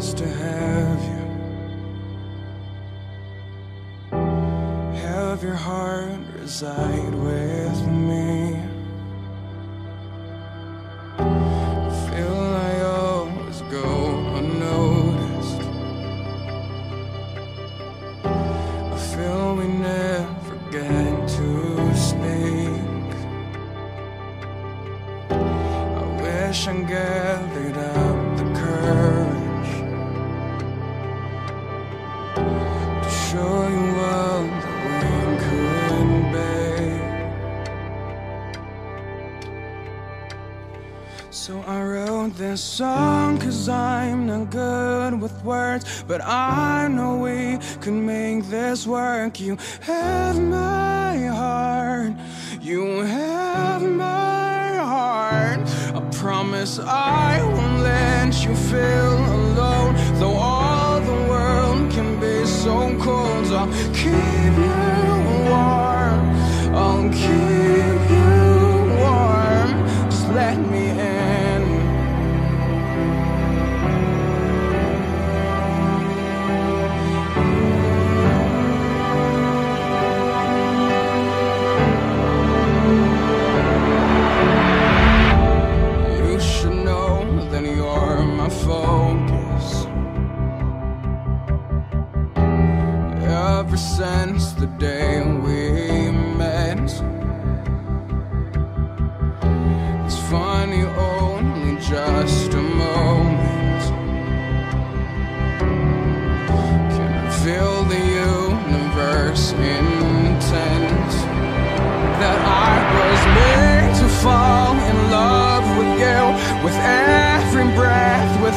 just to have you. Have your heart reside with me. So I wrote this song cause I'm not good with words, but I know we can make this work. You have my heart, you have my heart. I promise I won't let you feel alone, though all the world can be so cold. I'll keep you warm, I'll keep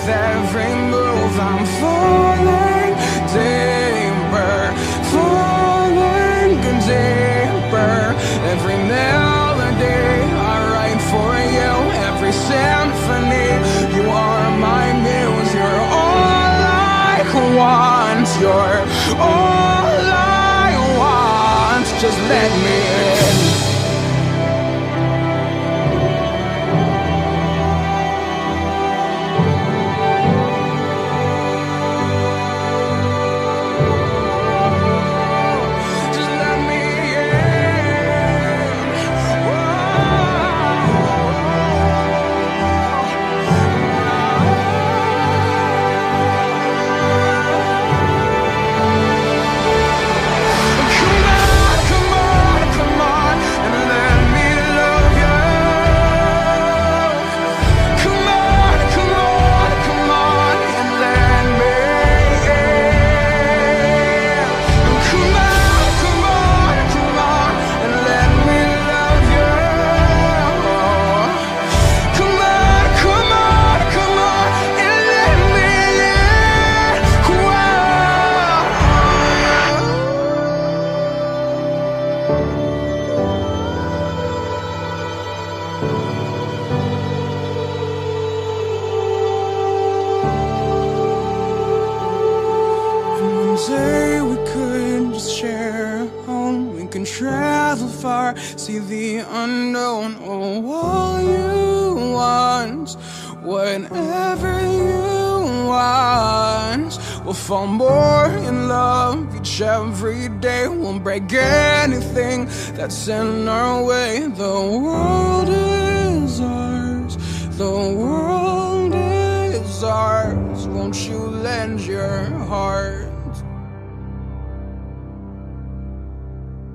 with every move, I'm falling deeper, falling deeper. Every melody I write for you, every symphony, you are my muse. You're all I want. You're all I want. Just let me could just share a home. We can travel far, see the unknown. Oh, all you want, whatever you want. We'll fall more in love each every day. We'll break anything that's in our way. The world is ours. The world